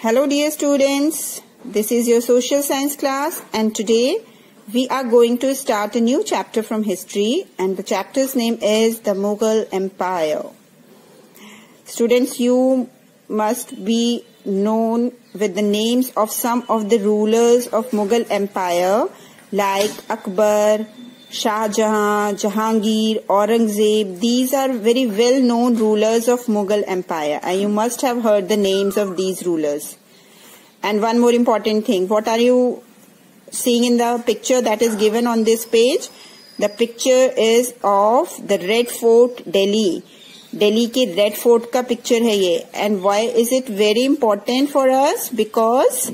Hello dear students, this is your social science class and today we are going to start a new chapter from history and the chapter's name is the Mughal Empire. Students, you must be known with the names of some of the rulers of Mughal Empire like Akbar, Shah Jahan, Jahangir, Aurangzeb. These are very well known rulers of Mughal Empire and you must have heard the names of these rulers. And one more important thing, what are you seeing in the picture that is given on this page? The picture is of the Red Fort, Delhi. Delhi के Red Fort का picture है ये and why is it very important for us? Because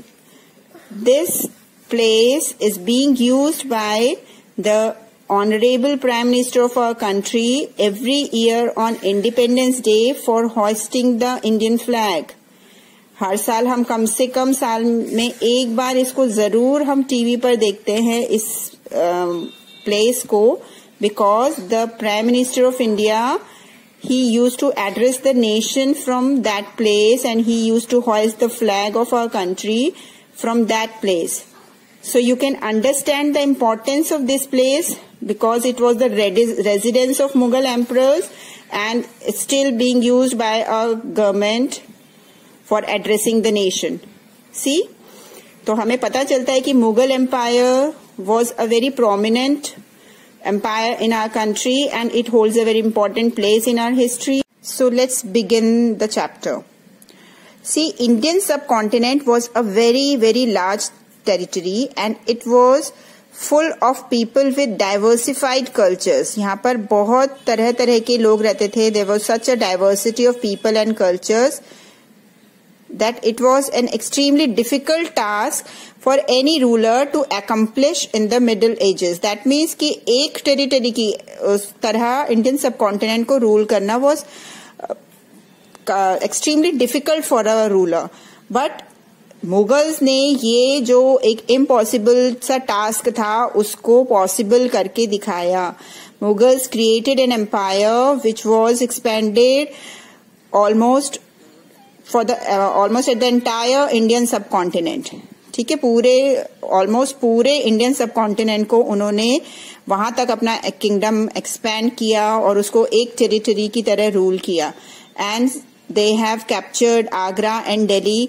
this place is being used by the Honorable Prime Minister of our country every year on Independence Day for hoisting the Indian flag. हर साल हम कम से कम साल में एक बार इसको ज़रूर हम TV पर देखते हैं इस प्लेस को because the prime minister of India he used to address the nation from that place and he used to hoist the flag of our country from that place. So you can understand the importance of this place because it was the residence of Mughal emperors and it's still being used by our government for addressing the nation. See? तो हमें पता चलता है कि Mughal empire was a very prominent empire in our country and it holds a very important place in our history. So let's begin the chapter. See, Indian subcontinent was a very, very large territory and it was full of people with diversified cultures यहाँ पर बहुत तरह तरह के लोग रहते थे. There was such a diversity of people and cultures that it was an extremely difficult task for any ruler to accomplish in the middle ages that means की एक टेरिटरी की, उस तरह इंडियन सब कॉन्टिनेंट को रूल करना was extremely difficult for our ruler but Mughals ने ये जो एक इम्पॉसिबल सा टास्क था, उसको पॉसिबल करके दिखाया। Mughals created an empire which was expanded almost for the almost at the entire Indian subcontinent ठीक है, पूरे ऑलमोस्ट पूरे इंडियन सब कॉन्टिनेंट को उन्होंने वहाँ तक अपना किंगडम एक्सपैंड किया और उसको एक टेरिटरी की तरह रूल किया। And they have captured Agra and Delhi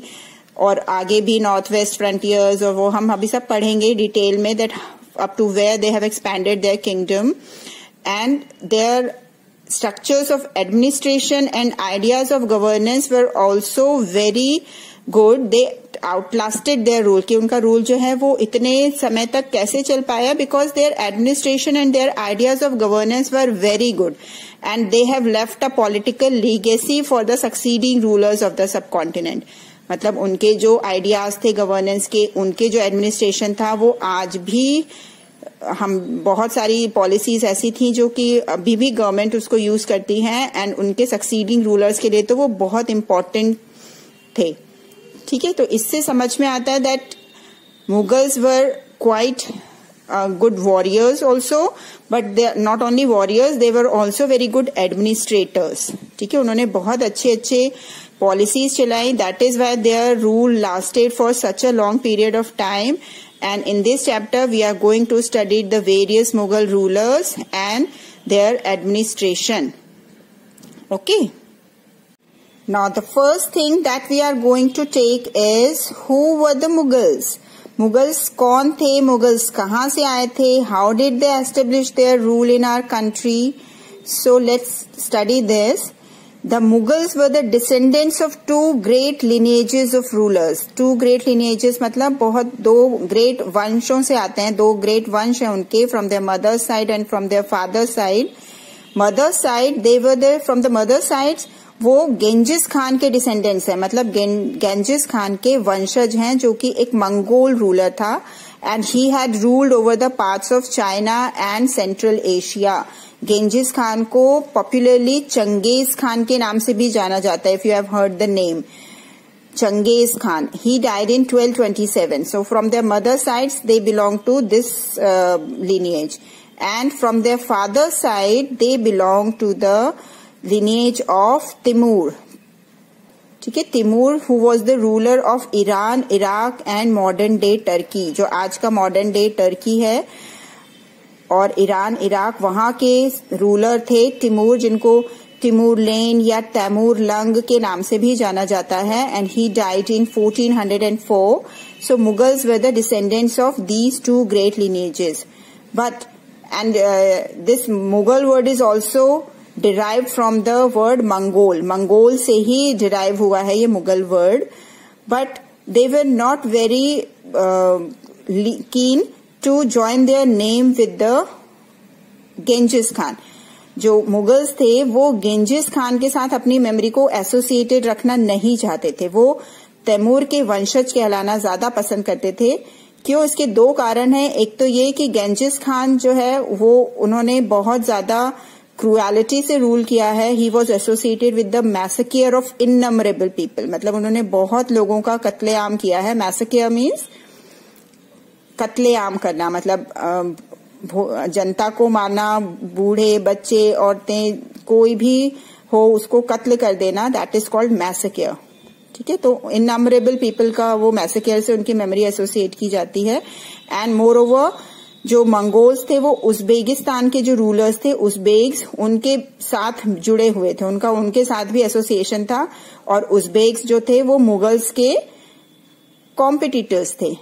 और आगे भी नॉर्थ वेस्ट फ्रंटियर्स और वो हम अभी सब पढ़ेंगे डिटेल में that up to where they have expanded their kingdom and their structures of administration and ideas of governance were also very good they outlasted their rule कि उनका रूल जो है वो इतने समय तक कैसे चल पाया because their administration and their ideas of governance were very good and they have left a political legacy for the succeeding rulers of the subcontinent मतलब उनके जो आइडियाज़ थे गवर्नेंस के, उनके जो एडमिनिस्ट्रेशन था, वो आज भी, हम बहुत सारी पॉलिसीज़ ऐसी थी जो कि अभी भी गवर्नमेंट उसको यूज़ करती है एंड उनके सक्सीडिंग रूलर्स के लिए तो वो बहुत इम्पोर्टेंट थे। ठीक है? तो इससे समझ में आता है that Mughals were quite good warriors also but they not only warriors they were also very good administrators ठीक है? उन्होंने बहुत अच्छे अच्छे policies chalai. That is why their rule lasted for such a long period of time. And in this chapter, we are going to study the various Mughal rulers and their administration. Okay. Now, the first thing that we are going to take is who were the Mughals? Mughals कौन थे Mughals कहाँ से आए थे How did they establish their rule in our country? So let's study this. The Mughals were the descendants of two great lineages of rulers. Two great lineages मतलब बहुत दो great वंशों से आते हैं दो great वंश हैं उनके from their mother side and from their father side. Mother side they were there from the mother sides वो गेंजिस खान के डिसेंडेंट्स हैं मतलब गेंजिस खान के वंशज हैं जो कि एक मंगोल रूलर था and he had ruled over the parts of China and Central Asia Genghis Khan को पॉपुलरली चंगेज खान के नाम से भी जाना जाता है if you have heard the name Changez Khan he died in 1227 so from their mother side they belong to this lineage and from their father side they belong to the lineage of Timur ठीक है? Timur who was the ruler of Iran Iraq and modern day Turkey जो आज का modern day Turkey है और Iran, Iraq वहाँ के ruler थे, तिमूर, जिनको तिमूर लेन या तैमूर लंग के नाम से भी जाना जाता है and he died in 1404 so Mughals were the descendants of these two great lineages but and this Mughal word is also derive from the word Mongol Mongol से ही डिराइव हुआ है ये Mughal word but they were not very keen to join their name with the Genghis Khan जो Mughals थे, वो Genghis Khan के साथ अपनी मेमोरी को एसोसिएटेड रखना नहीं चाहते थे। वो तैमूर के वंशज कहलाना ज़्यादा पसंद करते थे। क्यों? इसके दो कारण हैं। एक तो ये कि गेंजिस खान जो है, वो उन्होंने बहुत ज़्यादा क्रुएलिटी से रूल किया है। He was associated with the massacre of innumerable people मतलब उन्होंने बहुत लोगों का कत्लेआम किया है। मैसेकियर मीन्स कत्लेआम करना मतलब जनता को मारना, बूढ़े, बच्चे, औरतें, कोई भी हो, उसको कत्ल कर देना दैट इज़ कॉल्ड मैसेकियर ठीक है? तो इनमरेबल पीपल का वो मैसेकियर से उनकी मेमोरी एसोसिएट की जाती है। एंड मोर ओवर जो मंगोल्स थे, वो उज्बेकिस्तान के जो रूलर्स थे, उज्बेक्स, उनके साथ जुड़े हुए थे। उनका, उनके साथ भी एसोसिएशन था। और उज्बेक्स जो थे, वो मुगल्स के कॉम्पिटिटर्स थे।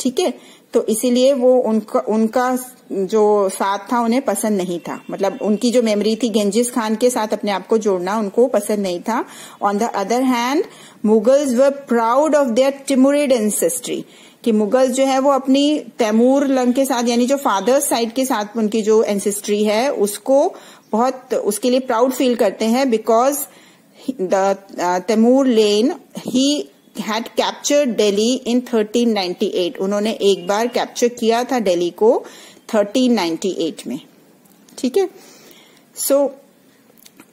ठीक है? तो इसीलिए वो उनका उनका जो साथ था, उन्हें पसंद नहीं था। मतलब उनकी जो मेमोरी थी गेंजिस खान के साथ अपने आप को जोड़ना उनको पसंद नहीं था। On the other hand Mughals were proud of their Timurid ancestry कि मुगल्स जो है, वो अपनी तैमूर लंग के साथ, यानी जो फादर्स साइड के साथ उनकी जो एंसेस्ट्री है, उसको बहुत, उसके लिए प्राउड फील करते हैं। Because the Tamerlane he had capture Delhi in 1398 उन्होंने एक बार कैप्चर किया था दिल्ली को 1398 में। ठीक है? सो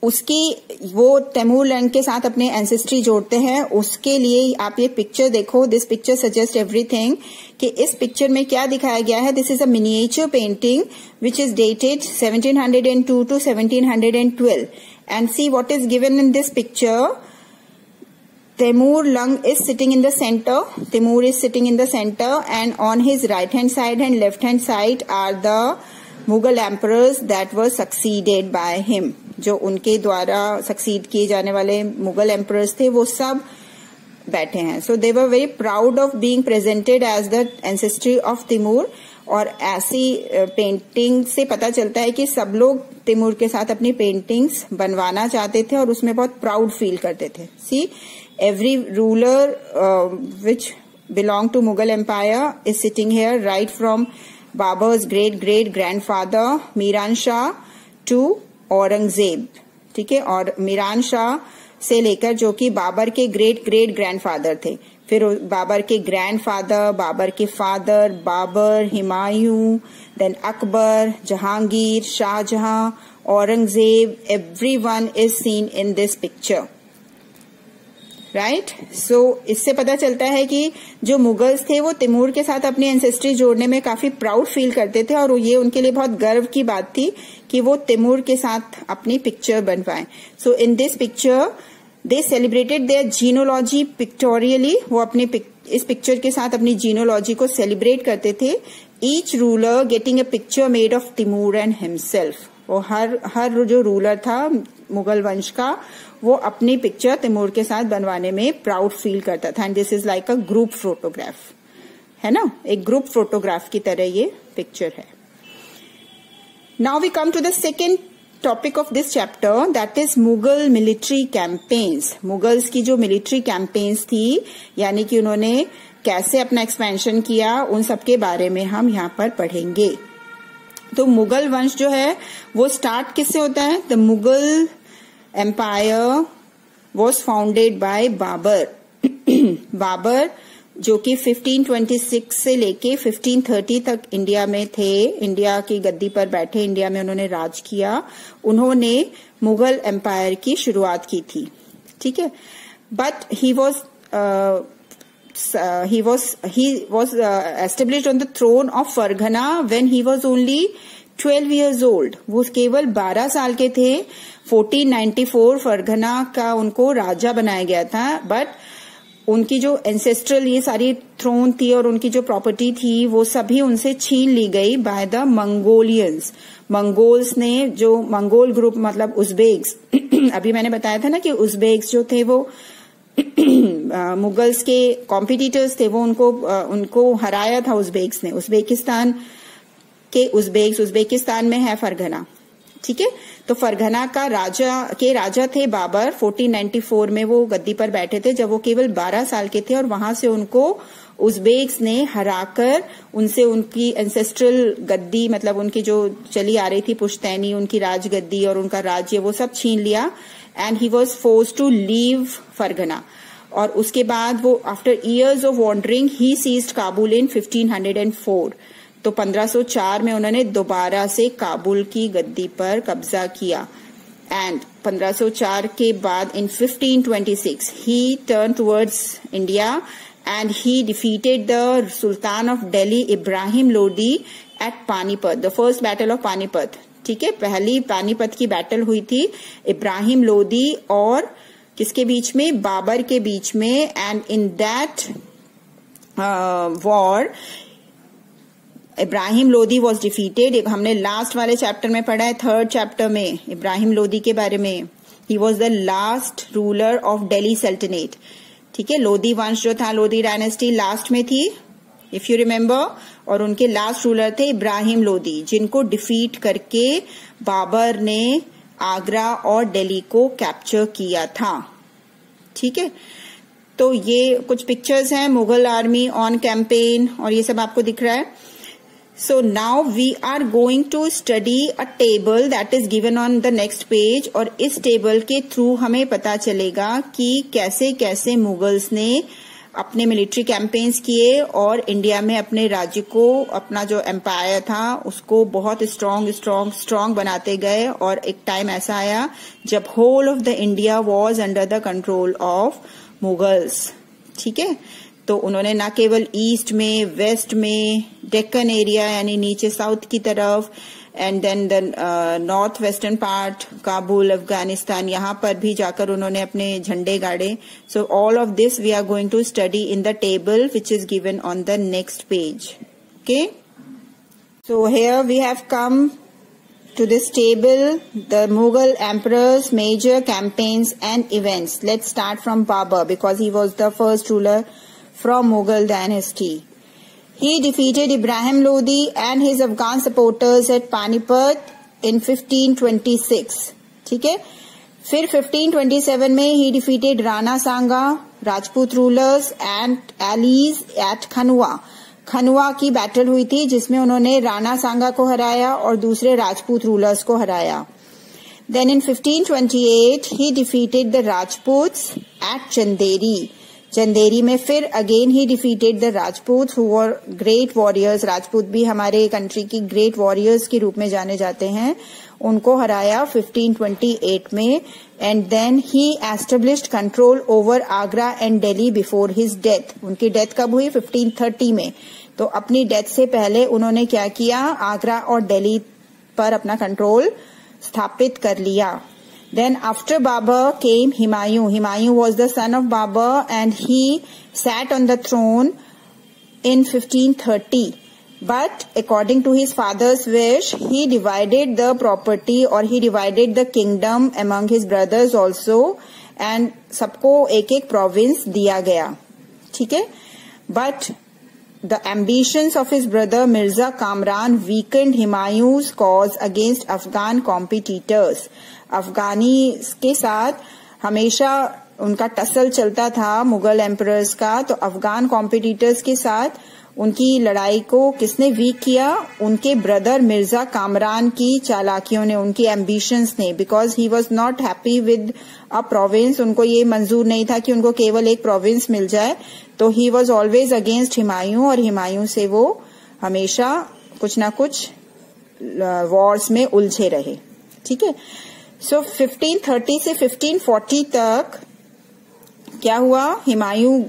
उसकी, वो तैमूर लैंड के साथ अपने एंसेस्ट्री जोड़ते हैं। उसके लिए आप ये पिक्चर देखो। दिस पिक्चर सजेस्ट एवरीथिंग कि इस पिक्चर में क्या दिखाया गया है? This is a miniature painting which is dated 1702 to 1712 and see what is given in this picture Temur Lung is sitting in the center. Timur is sitting in the center and on his right hand side and left hand side are the Mughal emperors that were succeeded by him. जो उनके द्वारा succeed किए जाने वाले Mughal emperor थे वो सब बैठे हैं so they were very proud of being presented as the ancestry of Timur और ऐसी पेंटिंग से पता चलता है कि सब लोग तिमूर के साथ अपनी पेंटिंग्स बनवाना चाहते थे और उसमें बहुत प्राउड फील करते थे see every ruler which belong to Mughal empire is sitting here right from Babur's great great grandfather Miran Shah to Aurangzeb ठीक है? और मीरान शाह से लेकर जो कि बाबर के ग्रेट ग्रेट ग्रैंडफादर थे। फिर बाबर के ग्रैंडफादर बाबर के father Babur Humayun then Akbar Jahangir Shahjahan Aurangzeb every one is seen in this picture right so इससे पता चलता है कि जो मुगल्स थे, वो तिमूर के साथ अपनी एंसेस्ट्री जोड़ने में काफ़ी प्राउड फील करते थे और ये उनके लिए बहुत गर्व की बात थी कि वो तिमूर के साथ अपनी पिक्चर बनवाए। So in this picture they celebrated their genealogy pictorially वो अपने इस पिक्चर के साथ अपनी जीनोलॉजी को सेलिब्रेट करते थे। Each ruler getting a picture made of Timur and himself वो हर हर जो रूलर था, मुगल वंश का वो अपनी पिक्चर तिमूर के साथ बनवाने में प्राउड फील करता था. And this is like a group photograph है ना? एक ग्रुप फोटोग्राफ की तरह ये पिक्चर है. Now we come to the second topic of this chapter that is Mughal military campaigns Mughals की जो मिलिट्री कैंपेन्स थी, यानी कि उन्होंने कैसे अपना एक्सपेंशन किया, उन सब के बारे में हम यहाँ पर पढ़ेंगे. तो मुगल वंश जो है, वो स्टार्ट किससे होता है? The Mughal empire was founded by Babur Babur जो कि 1526 से लेके 1530 तक इंडिया में थे इंडिया की गद्दी पर बैठे इंडिया में उन्होंने राज किया उन्होंने मुगल एम्पायर की शुरुआत की थी। ठीक है? But he was was he was uh, established on the throne of Farghana when he was only twelve years old वो केवल बारह साल के थे 1494 फरगना का उनको राजा बनाया गया था बट उनकी जो एंसेस्ट्रल ये सारी थ्रोन थी और उनकी जो प्रॉपर्टी थी, वो सभी उनसे छीन ली गई बाय द मंगोलियंस मंगोल्स ने जो मंगोल ग्रुप मतलब उज्बेक्स अभी मैंने बताया था ना कि उज्बेक्स जो थे वो मुगल्स के कॉम्पिटिटर्स थे, वो उनको उनको हराया था उज्बेक्स ने। उज्बेकिस्तान के उज्बेक्स उज्बेकिस्तान में है फरगना। ठीक है? तो फरगना का राजा, के राजा थे बाबर 1494 में वो गद्दी पर बैठे थे, जब वो केवल 12 साल के थे और वहाँ से उनको उज्बेक्स ने हराकर उनसे उनकी एंसेस्ट्रल गद्दी मतलब उनकी जो चली आ रही थी पुश्तैनी, उनकी राजगद्दी और उनका राज्य, वो सब छीन लिया। And he was force to leave Fergana और उसके बाद वो after years of wandering he seized Kabul in 1504 तो 1504 में उन्होंने दोबारा से काबुल की गद्दी पर कब्जा किया। एंड 1504 के बाद in 1526 he turn towards India and he defeated the sultan of Delhi Ibrahim Lodi at Panipat the first battle of Panipat ठीक है? पहली पानीपत की बैटल हुई थी इब्राहिम लोदी और किसके बीच में? बाबर के बीच में। And in that war Ibrahim Lodi was defeated हमने लास्ट वाले चैप्टर में पढ़ा है थर्ड चैप्टर में, इब्राहिम लोधी के बारे में। He was the last ruler of Delhi sultanate ठीक है लोधी वंश जो था लोधी डायनेस्टी लास्ट में थी इफ़ यू रिमेम्बर और उनके लास्ट रूलर थे इब्राहिम लोधी जिनको डिफीट करके बाबर ने आगरा और दिल्ली को कैप्चर किया था। ठीक है तो ये कुछ पिक्चर्स हैं, मुगल आर्मी ऑन कैंपेन और ये सब आपको दिख रहा है। So now we are going to study a table that is given on the next page और इस टेबल के थ्रू हमें पता चलेगा कि कैसे कैसे मुगल्स ने अपने मिलिट्री कैंपेन्स किए और इंडिया में अपने राज्य को, अपना जो एम्पायर था, उसको बहुत स्ट्रांग स्ट्रांग स्ट्रांग बनाते गए और एक टाइम ऐसा आया जब whole of the India was under the control of Mughals. ठीक है? तो उन्होंने न केवल ईस्ट में, वेस्ट में, डेक्कन एरिया, यानी नीचे साउथ की तरफ़ and then the north western part Kabul Afghanistan यहाँ पर भी जाकर उन्होंने अपने झंडे गाड़े। So all of this we are going to study in the table which is given on the next page okay so here we have come to this table, the Mughal emperors, major campaigns and events. Let's start from Babur because he was the first ruler from Mughal dynasty. He defeated Ibrahim Lodi and his Afghan supporters at Panipat in 1526. ठीक है फिर 1527 में he defeated Rana Sanga Rajput rulers and allies at Khanua Khanua की battle हुई थी जिसमें उन्होंने राणा सांगा को हराया और दूसरे राजपूत रूलर्स को हराया then in 1528 he defeated the Rajput at Chanderi Chanderi में फिर again he defeated the Rajput who were great warriors Rajput भी हमारे कंट्री की ग्रेट वॉरियर्स के रूप में जाने जाते हैं। उनको हराया 1528 में and then he established control over Agra and Delhi before his death उनकी डेथ कब हुई? 1530 में। तो अपनी डेथ से पहले उन्होंने क्या किया? आगरा और दिल्ली पर अपना कंट्रोल स्थापित कर लिया। Then after Babur came Himayu. Himayu was the son of Babur and he sat on the throne in 1530. But according to his father's wish, he divided the property or he divided the kingdom among his brothers also and सबको एक एक province दिया गया ठीक है but the ambitions of his brother Mirza Kamran weakened Humayun's cause against Afghan competitors. अफगानी के साथ हमेशा उनका टसल चलता था मुगल एम्पर का। तो अफगान कॉम्पिटिटर्स के साथ उनकी लड़ाई को किसने वीक किया? उनके ब्रदर मिर्ज़ा कामरान की चालाकियों ने, उनकी एम्बिशंस ने। Because he was not happy with a province उनको ये मंजूर नहीं था कि उनको केवल एक प्रोविंस मिल जाए। तो he was always against Humayun और हिमायूं से वो हमेशा कुछ ना कुछ वॉर्स में उलझे रहे। ठीक है? सो so, 1530 से 1540 तक क्या हुआ? हिमायू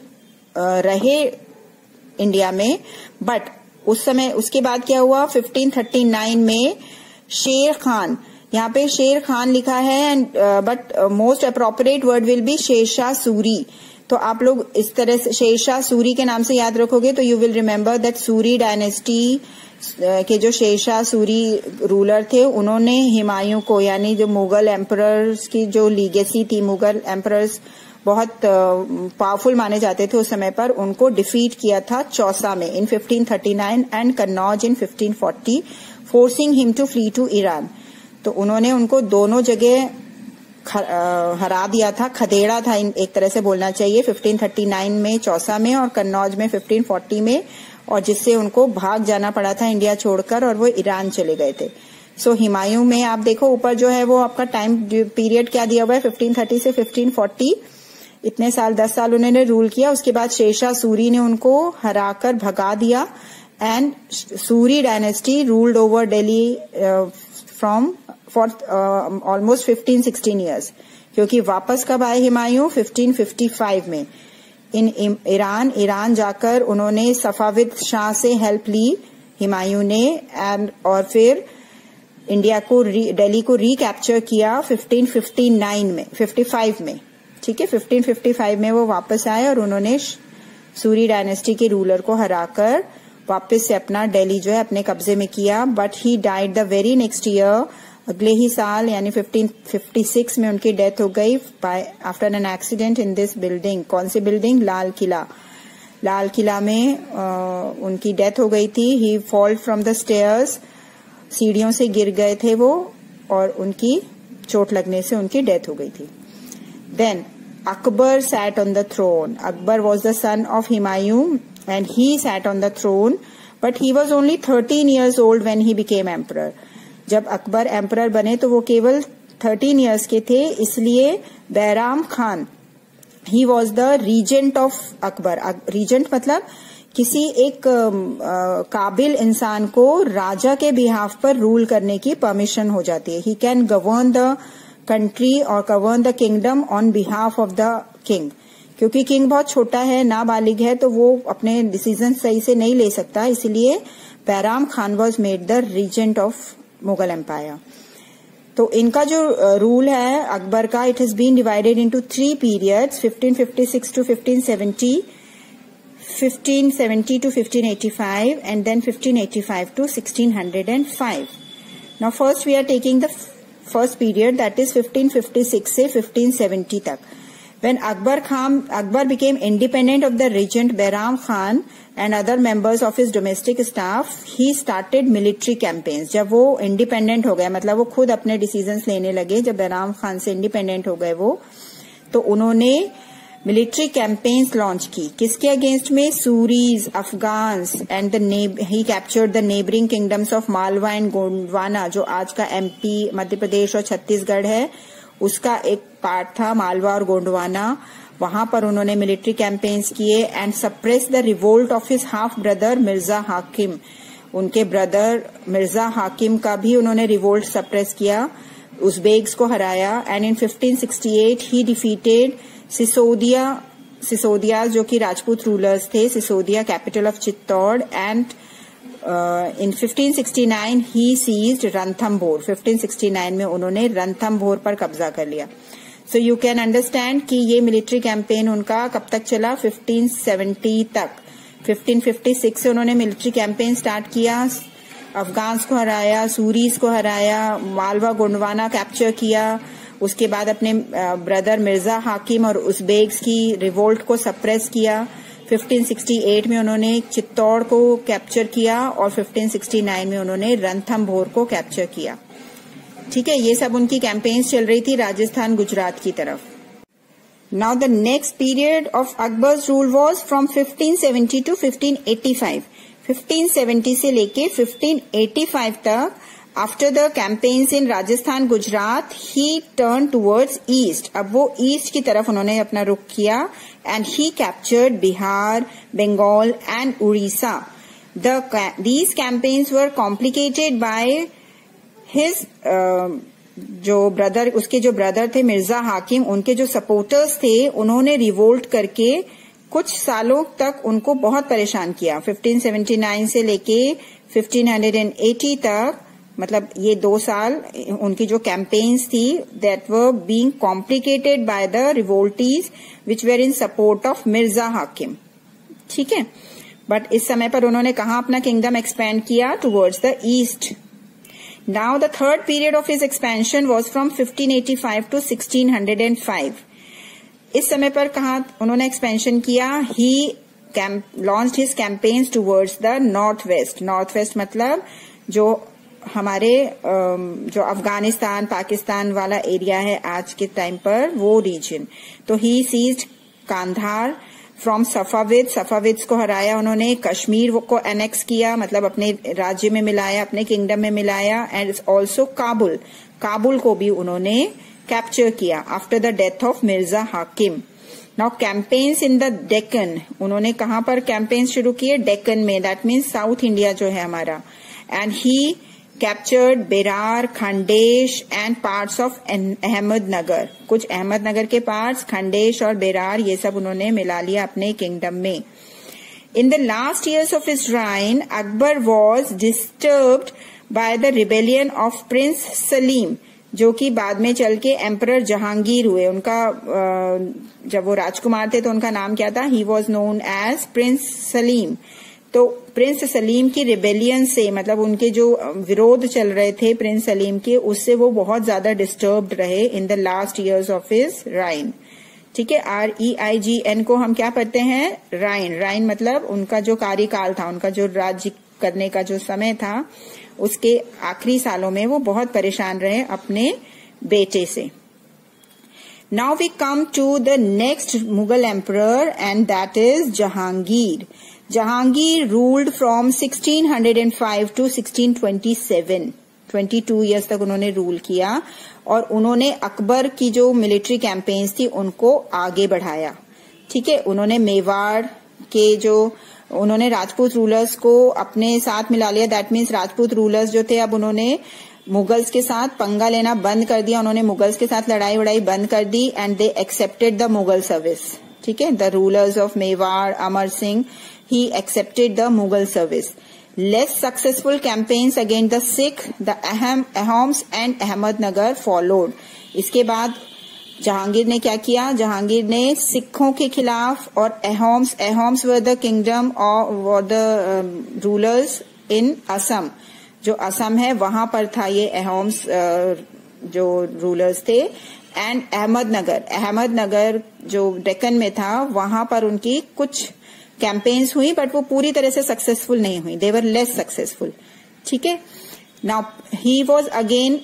रहे इंडिया में बट उस समय उसके बाद क्या हुआ? 1539 में शेर खान यहाँ पे शेर खान लिखा है and but most appropriate word will be Shershah Suri. तो आप लोग इस तरह से शेरशाह सूरी के नाम से याद रखोगे तो you will remember that Suri dynasty के जो शेरशाह सूरी रूलर थे, उन्होंने हिमायू को, यानी जो मुगल एम्परर्स की जो लीगेसी थी, मुगल एम्परर्स बहुत पावरफुल माने जाते थे उस समय पर, उनको डिफीट किया था चौसा में in 1539 and Kannauj in 1540 forcing him to flee to Iran तो उन्होंने उनको दोनों जगह हरा दिया था, खदेड़ा था एक तरह से बोलना चाहिए 1539 में चौसा में और कन्नौज में 1540 में और जिससे उनको भाग जाना पड़ा था इंडिया छोड़कर और वो ईरान चले गए थे। सो so, हिमायू में आप देखो ऊपर जो है वो आपका टाइम पीरियड क्या दिया हुआ है? 1530 से 1540 इतने साल दस साल उन्होंने रूल किया। उसके बाद शेरशाह सूरी ने उनको हराकर भगा दिया। And Suri dynasty ruled over Delhi from for almost 15 16 years क्योंकि वापस कब आए हिमायू? 1555 में। इन ईरान ईरान जाकर उन्होंने सफाविद शाह से हेल्प ली, हिमायू ने एंड और फिर इंडिया को दिल्ली को रिकैप्चर किया 1559 में 55 में, ठीक है? 1555 में वो वापस आए और उन्होंने सूरी डायनेस्टी के रूलर को हराकर वापस से अपना दिल्ली जो है अपने कब्जे में किया but he died the very next year अगले ही साल यानी 1556 में उनकी डेथ हो गई after an accident in this building कौन सी बिल्डिंग लाल किला. लाल किला में आ, उनकी डेथ हो गई थी. He fault from the stairs सीढ़ियों से गिर गए थे वो और उनकी चोट लगने से उनकी डेथ हो गई थी. Then Akbar sat on the throne Akbar was the son of Humayun and he sat on the throne but he was only thirteen years old when he became emperor जब अकबर एम्पर बने तो वो केवल thirteen years के थे इसलिए Bairam Khan he was the regent of Akbar. Regent मतलब किसी एक आ, काबिल इंसान को राजा के बिहाफ पर रूल करने की परमिशन हो जाती है। He can govern the country और govern the kingdom on behalf of the king क्योंकि किंग बहुत छोटा है नाबालिग है तो वो अपने डिसीज़न सही से नहीं ले सकता। इसलिए Bairam Khan was made the regent of Mughal empire तो इनका जो रूल है अकबर का it has been divided into three periods 1556 to 1570 1570 to 1585 and then 1585 to 1605. Now first we are taking the first period that is 1556 से 1570 तक. When Akbar Khan, Akbar became independent of the regent Behram Khan and other members of his domestic staff, he started military campaigns. जब वो independent हो गया मतलब वो खुद अपने decisions लेने लगे जब behram खान से independent हो गए वो तो उन्होंने मिलिट्री कैंपेन्स लॉन्च की किसके अगेंस्ट में Suris Afghans and the he captured the neighbouring kingdoms of Malwa and Gondwana जो आज का एमपी मध्य प्रदेश और छत्तीसगढ़ है उसका एक पार्ट था, मालवा और गोंडवाना। वहाँ पर उन्होंने मिलिट्री कैंपेन्स किए and suppress the revolt of his half brother Mirza Hakim उनके ब्रदर मिर्ज़ा हाकिम का भी उन्होंने रिवोल्ट सप्रेस किया उजबेग्स को हराया and in 1568 he defeated Sisodia Sisodia जो कि राजपूत रूलर्स थे, Sisodia capital of Chittor and in 1569 he seized Ranthambore 1569 में उन्होंने रणथम्बोर पर कब्जा कर लिया। सो यू कैन अंडरस्टैंड कि ये मिलिट्री कैंपेन उनका कब तक चला? 1570 तक। 1556 से उन्होंने मिलिट्री कैंपेन स्टार्ट किया। अफगान्स को हराया, सूरीज को हराया, मालवा, गोंडवाना कैप्चर किया। उसके बाद अपने ब्रदर मिर्ज़ा हाकिम और उस्बेग्स की रिवोल्ट को सप्रेस किया। 1568 में उन्होंने चित्तौड़ को कैप्चर किया और 1569 में उन्होंने रणथम्भोर को कैप्चर किया। ठीक है, ये सब उनकी कैंपेन्स चल रही थी राजस्थान गुजरात की तरफ़। Now the next period of Akbar's rule was from 1570 to 1585 1570 से लेके 1585 तक after the campaigns in Rajasthan Gujarat he turn towards east अब वो ईस्ट की तरफ़ उन्होंने अपना रुख किया and he captured Bihar Bengal and Orissa these campaigns were complicated by his जो ब्रदर उसके जो ब्रदर थे मिर्ज़ा हाकिम उनके जो सपोर्टर्स थे, उन्होंने रिवोल्ट करके कुछ सालों तक उनको बहुत परेशान किया। 1579 से लेके 1580 तक मतलब ये दो साल, उनकी जो कैंपेन्स थी that were being complicated by the revolts which were in support of Mirza Hakim ठीक है? बट इस समय पर उन्होंने कहा अपना किंगडम एक्सपेंड किया? Towards the east now the third period of his expansion was from 1585 to 1605 इस समय पर कहा उन्होंने एक्सपेंशन किया? He launch his campaigns towards the north west north west मतलब जो हमारे जो अफ़गानिस्तान, पाकिस्तान वाला एरिया है आज के टाइम पर, वो रीजन तो ही seized Kandahar from Safavid Safavids को हराया उन्होंने, कश्मीर को एनेक्स किया मतलब अपने राज्य में मिलाया, अपने किंगडम में मिलाया एंड ऑल्सो काबुल काबुल को भी उन्होंने कैप्चर किया after the death of Mirza Hakim now campaigns in the Deccan उन्होंने कहाँ पर कैंपेन्स शुरू किए? डेकन में। दैट मीन्स साउथ इंडिया जो है हमारा। And he captured Berar Khandesh and parts of Ahmednagar कुछ अहमदनगर के पार्ट्स खंडेश और बेरार ये सब उन्होंने मिला लिया अपने किंगडम में। In the last years of his reign Akbar was disturbed by the rebellion of prince Salim जो कि बाद में चल के एम्पर जहांगीर हुए। उनका जब वो राजकुमार थे तो उनका नाम क्या था? He was known as prince Salim तो प्रिंस सलीम की रिबेलियन से मतलब उनके जो विरोध चल रहे थे प्रिंस सलीम के, उससे वो बहुत ज़्यादा डिस्टर्ब्ड रहे in the last years of his reign ठीक है? आर ई आई जी एन को हम क्या पढ़ते हैं? राइन राइन मतलब उनका जो कार्यकाल था, उनका जो राज्य करने का जो समय था, उसके आखिरी सालों में वो बहुत परेशान रहे अपने बेटे से। Now we come to the next Mughal emperor and that is Jahangir Jahangir ruled from 1605 to 1627 22 years तक उन्होंने रूल किया और उन्होंने अकबर की जो मिलिट्री कैंपेन्स थी, उनको आगे बढ़ाया। ठीक है, उन्होंने मेवाड़ के जो, उन्होंने राजपूत रूलर्स को अपने साथ मिला लिया। दैट मीन्स राजपूत रूलर्स जो थे, अब उन्होंने मुगल्स के साथ पंगा लेना बंद कर दिया। उन्होंने मुगल्स के साथ लड़ाई वड़ाई बंद कर दी and they accepted the Mughal service ठीक है the rulers of Mewar, Amar Singh he accepted the Mughal service. Less successful campaigns against the Sikh, the Aham, Ahoms and Ahmednagar followed. इसके बाद जहांगीर ने क्या किया जहांगीर ने सिखों के खिलाफ और Ahoms Ahoms were the kingdom और द रूलर्स इन असम जो असम है वहाँ पर था ये अहोम्स जो रूलर्स थे एंड अहमदनगर अहमदनगर जो डेक्कन में था वहाँ पर उनकी कुछ कैंपेन्स हुई बट वो पूरी तरह से सक्सेसफुल नहीं हुई. देवर लेस सक्सेसफुल ठीक है? Now he was again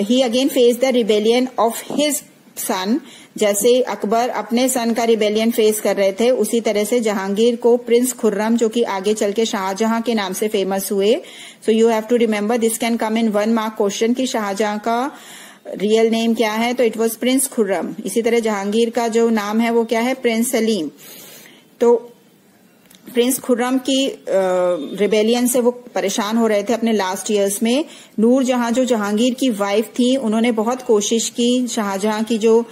he again face the rebellion of his son जैसे अकबर अपने सन का रिबेलियन फेस कर रहे थे, उसी तरह से जहांगीर को प्रिंस खुर्रम, जो कि आगे चल के शाहजहां के नाम से फ़ेमस हुए. So you have to remember this can come in one mark question की शाहजहां का रियल नेम क्या है? तो इट वॉज़ प्रिंस खुर्रम. इसी तरह जहांगीर का जो नाम है, वो क्या है? प्रिंस सलीम तो प्रिंस खुर्रम की रिबेलियन से वो परेशान हो रहे थे अपने लास्ट ईयर्स में। नूर जहाँ जो जहांगीर की वाइफ थी, उन्होंने बहुत कोशिश की शाहजहां की जो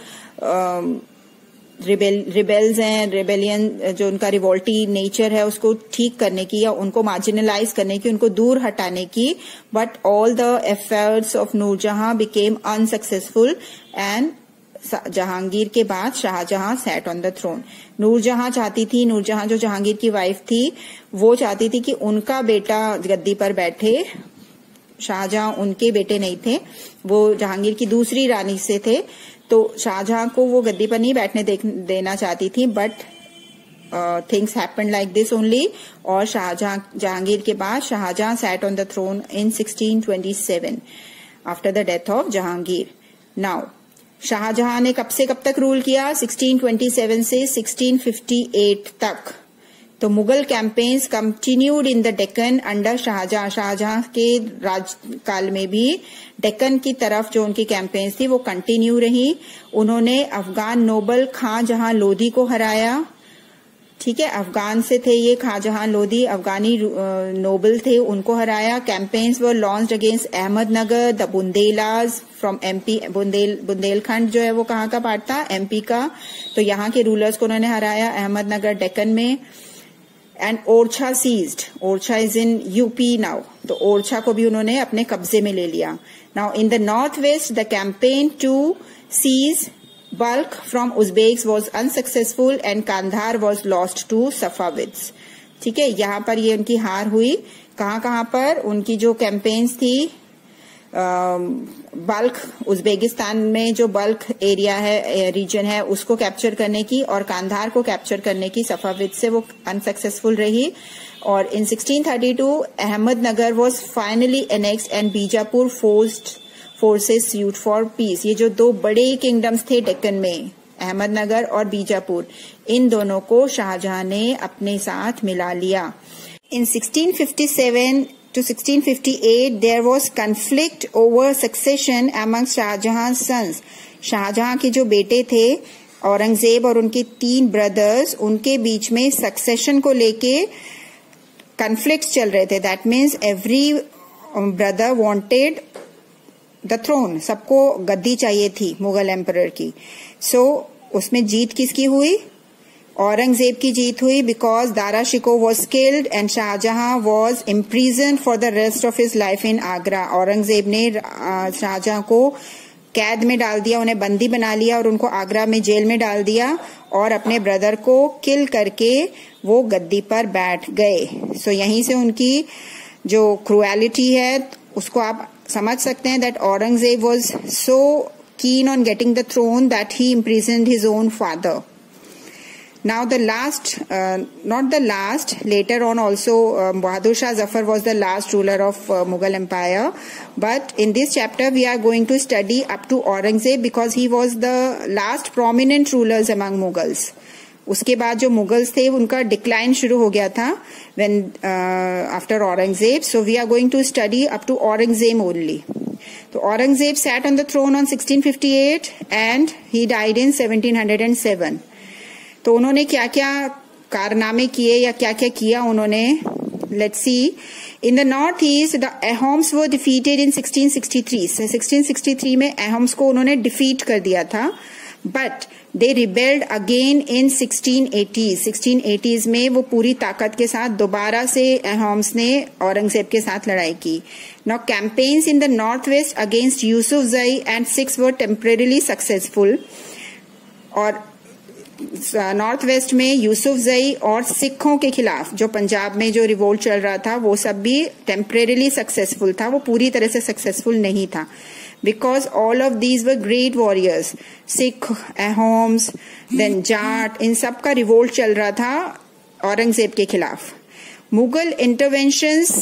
रिबेल रिबेल्स हैं रिबेलियन जो उनका रिवोल्टी नेचर है, उसको ठीक करने की या उनको मार्जिनलाइज करने की, उनको दूर हटाने की। But all the efforts of Nur Jahan became unsuccessful and Jahangir के बाद Shah Jahan set on the throne Nur Jahan चाहती थी, नूरजहां जो जहांगीर की वाइफ थी, वो चाहती थी कि उनका बेटा गद्दी पर बैठे। शाहजहां उनके बेटे नहीं थे, वो जहांगीर की दूसरी रानी से थे। तो शाहजहां को वो गद्दी पर नहीं बैठने देना चाहती थी but things happen like this only और शाहजहां, जहांगीर के बाद Shah Jahan set on the throne in 1627 after the death of Jahangir. Now Shah Jahan ने कब से कब तक रूल किया? 1627 से 1658 तक। तो Mughal campaigns continued in the Deccan under Shah Jahan. Shah Jahan के राजकाल में भी डेक्कन की तरफ़ जो उनकी कैंपेन्स थी, वो कंटिन्यू रही। उन्होंने अफगान नोबल खां जहाँ लोधी को हराया। ठीक है, अफगान से थे ये खाजहां लोधी अफगानी नोबल थे, उनको हराया। Campaigns were launch against Ahmednagar the Bundelas from MP Bundel Bundelkhand जो है वो कहाँ का पार्ट था? एमपी का। तो यहाँ के रूलर्स को उन्होंने हराया अहमदनगर डेक्कन में। And Orchha seized Orchha is in UP now तो ओरछा को भी उन्होंने अपने कब्जे में ले लिया। Now in the north west the campaign to seize Balkh from Uzbeks was unsuccessful and Kandahar was lost to Safavids ठीक है, यहाँ पर ये उनकी हार हुई। कहाँ कहाँ पर? उनकी जो कैंपेन्स थी बल्क उज्बेकिस्तान में जो बल्क एरिया है रीजन है, उसको कैप्चर करने की और कांधार को कैप्चर करने की सफाविद से वो अनसक्सेसफुल रही। और in 1632 Ahmednagar was finally annex and Bijapur forced forces sue for peace ये जो दो बड़े किंगडम्स थे डेक्कन में, अहमदनगर और बीजापुर, इन दोनों को शाहजहां ने अपने साथ मिला लिया। इन 1657 to 1658 there was conflict over succession among Shahjahan's sons. Shahjahan के जो बेटे थे, औरंगज़ेब और उनके तीन ब्रदर्स उनके बीच में सक्सेशन को लेके कन्फ्लिक्ट चल रहे थे. That means every brother wanted the throne सबको गद्दी चाहिए थी मुगल एम्पर की। सो so, उसमें जीत किसकी हुई? औरंगज़ेब की जीत हुई because Dara Shikoh was killed and Shah Jahan was imprison for the rest of his life in Agra Aurangzeb ने शाहजहां को कैद में डाल दिया उन्हें बंदी बना लिया और उनको आगरा में जेल में डाल दिया और अपने ब्रदर को किल करके वो गद्दी पर बैठ गए। सो so, यहीं से उनकी जो क्रुएलिटी है उसको आप समझ सकते हैं that Aurangzeb was so keen on getting the throne that he imprisoned his own father Now the last, uh, not the last, later on also uh, Bahadur Shah Zafar was the last ruler of uh, Mughal Empire. But in this chapter we are going to study up to Aurangzeb because he was the last prominent rulers among Mughals. उसके बाद जो Mughals थे, उनका decline शुरू हो गया था when after Aurangzeb. So we are going to study up to Aurangzeb only तो Aurangzeb sat on the throne on 1658 and he died in 1707 तो उन्होंने क्या क्या कारनामे किए या क्या क्या किया उन्होंने see in the north east the Ahoms वो डिफीटेड इन 1663 1663 में एहोम्स को उन्होंने डिफीट कर दिया था. But they rebelled again in 1680s 1680s में वो पूरी ताकत के साथ दोबारा से होम्स ने औरंगज़ेब के साथ लड़ाई की। Now campaigns in the north west against Yusufzai and Sikhs were temporarily successful और नॉर्थ वेस्ट में यूसुफ जई और सिखों के खिलाफ जो पंजाब में जो रिवोल्ट चल रहा था, वो सब भी टेम्परेली सक्सेसफुल था। वो पूरी तरह से सक्सेसफुल नहीं था। Because all of these were great warriors Sikh Ahoms then Jat इन सब का रिवोल्ट चल रहा था औरंगज़ेब के खिलाफ Mughal interventions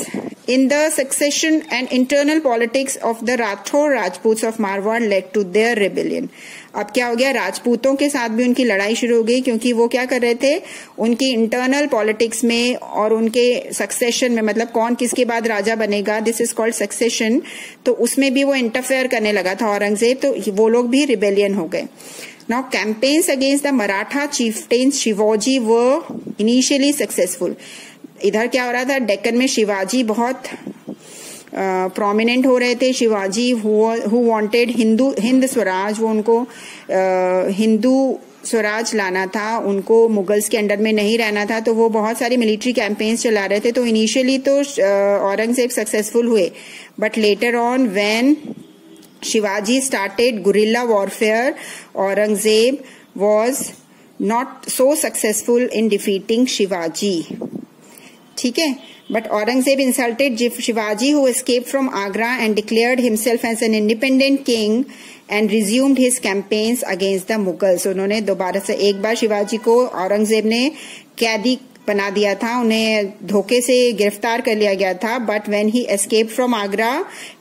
in the succession and internal politics of the Rathore Rajput of Marwar led to their rebellion अब क्या हो गया? राजपूतों के साथ भी उनकी लड़ाई शुरू हो गई क्योंकि वो क्या कर रहे थे? उनकी इंटरनल पॉलिटिक्स में और उनके सक्सेशन में मतलब कौन किसके बाद राजा बनेगा? दिस इज़ कॉल्ड सक्सेशन तो उसमें भी वो इंटरफेयर करने लगा था औरंगज़ेब तो वो लोग भी रिबेलियन हो गए। Now campaigns against the Maratha chieftain Shivaji was initially successful इधर क्या हो रहा था? डेक्कन में शिवाजी बहुत प्रोमिनेंट हो रहे थे। शिवाजी हु वांटेड हिंदू, हिंद स्वराज, वो उनको हिंदू स्वराज लाना था। उनको मुगल्स के अंडर में नहीं रहना था। तो वो बहुत सारी मिलिट्री कैंपेन्स चला रहे थे। तो इनिशियली तो औरंगज़ेब सक्सेसफुल हुए। But later on when Shivaji started guerrilla warfare Aurangzeb was not so successful in defeating Shivaji. ठीक है? But Aurangzeb insulted Shivaji who escape from Agra and declared himself as an independent king and resumed his campaigns against the Mughals उन्होंने दोबारा से एक बार शिवाजी को औरंगज़ेब ने कैदी बना दिया था। उन्हें धोखे से गिरफ़्तार कर लिया गया था। But when he escape from Agra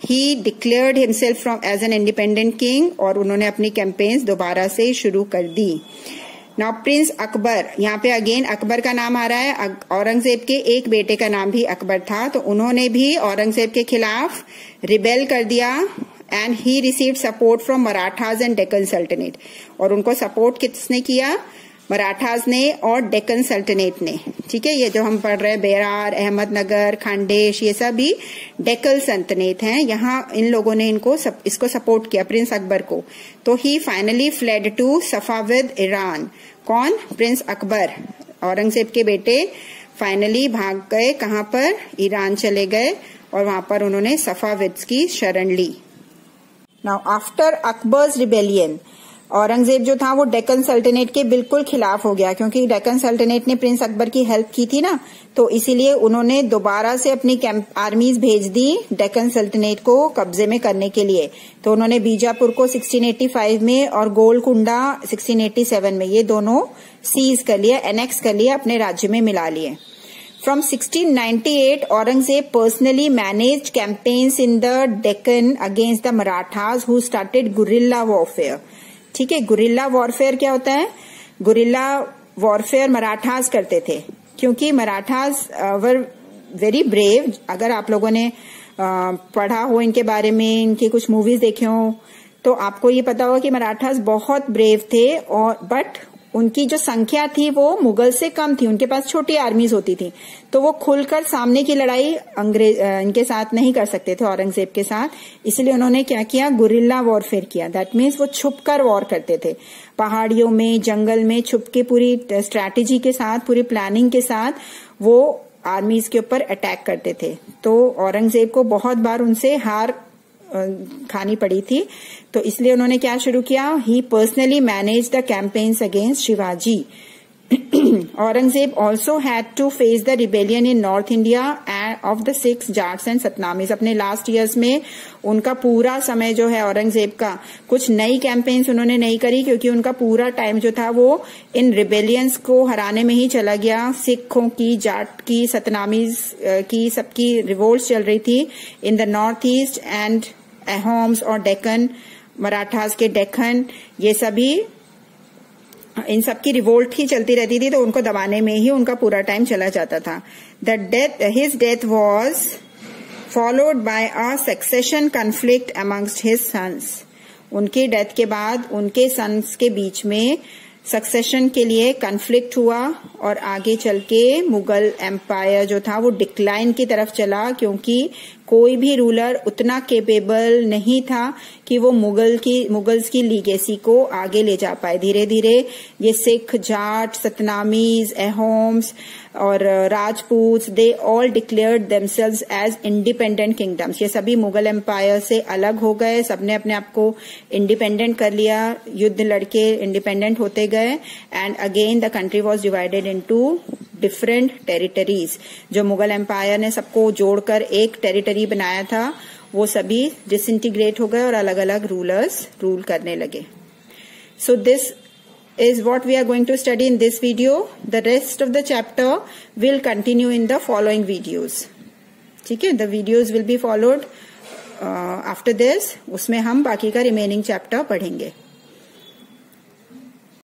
he declared himself from as an independent king और उन्होंने अपनी कैंपेन्स दोबारा से शुरू कर दी। नाउ प्रिंस अकबर यहाँ पे अगेन अकबर का नाम आ रहा है। औरंगज़ेब के एक बेटे का नाम भी अकबर था। तो उन्होंने भी औरंगज़ेब के खिलाफ रिबेल कर दिया and he receive support from Marathas and Deccan sultanate और उनको सपोर्ट किसने किया? मराठास ने और डेक्कन सल्टनेट ने। ठीक है ये जो हम पढ़ रहे हैं बेरार अहमदनगर खांडेश ये सब भी डेक्कन सल्टनेट हैं। यहाँ इन लोगों ने इनको सब, इसको सपोर्ट किया प्रिंस अकबर को। तो he finally fled to Safavid Iran कौन? प्रिंस अकबर। औरंगज़ेब के बेटे फाइनली भाग गए कहाँ पर? ईरान चले गए और वहाँ पर उन्होंने सफाविद की शरण ली। Now after Akbar's rebellion Aurangzeb जो था वो डेक्कन सल्टनेट के बिल्कुल खिलाफ हो गया क्योंकि डेक्कन सल्टनेट ने प्रिंस अकबर की हेल्प की थी ना तो इसीलिए उन्होंने दोबारा से अपनी आर्मीज भेज दी डेक्कन सल्टनेट को कब्जे में करने के लिए तो उन्होंने बीजापुर को 1685 में और गोलकुंडा 1687 में ये दोनों सीज कर लिया एनेक्स कर लिया अपने राज्य में मिला लिए From 1698, Aurangzeb personally managed campaigns in the Deccan against the Marathas who started guerrilla warfare. ठीक है गुरिल्ला वॉरफेयर क्या होता है? गुरिल्ला वॉरफेयर मराठास करते थे क्योंकि मराठास वर वेरी ब्रेव अगर आप लोगों ने uh, पढ़ा हो इनके बारे में इनकी कुछ मूवीज़ देखे हो तो आपको ये पता होगा कि मराठास बहुत ब्रेव थे और बट उनकी जो संख्या थी वो मुगल से कम थी, उनके पास छोटी आर्मीज होती थी। तो वो खुलकर सामने की लड़ाई अंग्रेज़ इनके साथ नहीं कर सकते थे औरंगज़ेब के साथ। इसलिए उन्होंने क्या किया? गुरिल्ला वॉरफेयर किया। दैट मीन्स वो छुपकर वॉर करते थे। पहाड़ियों में, जंगल में छुप के पूरी स्ट्रैटेजी के साथ, पूरी प्लानिंग के साथ वो आर्मीज के ऊपर अटैक करते थे। तो औरंगज़ेब को बहुत बार उनसे हार खानी पड़ी थी। तो इसलिए उन्होंने क्या शुरू किया? He personally manage the campaigns against Shivaji Aurangzeb also had to face the rebellion in north India and of the Sikhs Jats and Satnamis अपने लास्ट ईयर्स में उनका पूरा समय जो है औरंगज़ेब का, कुछ नई कैंपेन्स उन्होंने नहीं करी क्योंकि उनका पूरा टाइम जो था वो इन रिबेलियंस को हराने में ही चला गया। सिखों की, जाट की, सतनामीज की, सबकी रिवोल्ट चल रही थी in the north east and Ahoms और डेक्कन मराठास के डेक्कन ये सभी, इन सबकी रिवोल्ट ही चलती रहती थी तो उनको दबाने में ही उनका पूरा टाइम चला जाता था। The death his death was followed by a succession conflict amongst his sons उनकी डेथ के बाद, उनके सन्स के बीच में सक्सेशन के लिए कन्फ्लिक्ट हुआ और आगे चल के मुगल एम्पायर जो था, वो डिक्लाइन की तरफ़ चला, क्योंकि कोई भी रूलर उतना केपेबल नहीं था कि वो मुगल की, मुगल्स की लीगेसी को आगे ले जा पाए। धीरे धीरे ये सिख, जाट, सतनामीज एहोम्स और Rajput they all declared themselves as independent kingdoms ये सभी मुगल एम्पायर से अलग हो गए, सबने अपने आप को इंडिपेंडेंट कर लिया, युद्ध लड़के इंडिपेंडेंट होते गए and again the country was divided into different territories जो मुगल एम्पायर ने सबको जोड़कर एक टेरिटरी बनाया था, वो सभी डिसइंटीग्रेट हो गए और अलग अलग रूलर्स रूल करने लगे। So this is what we are going to study in this video. The rest of the chapter will continue in the following videos. ठीक है the videos will be followed uh, after this. उसमें हम बाकी का remaining chapter पढ़ेंगे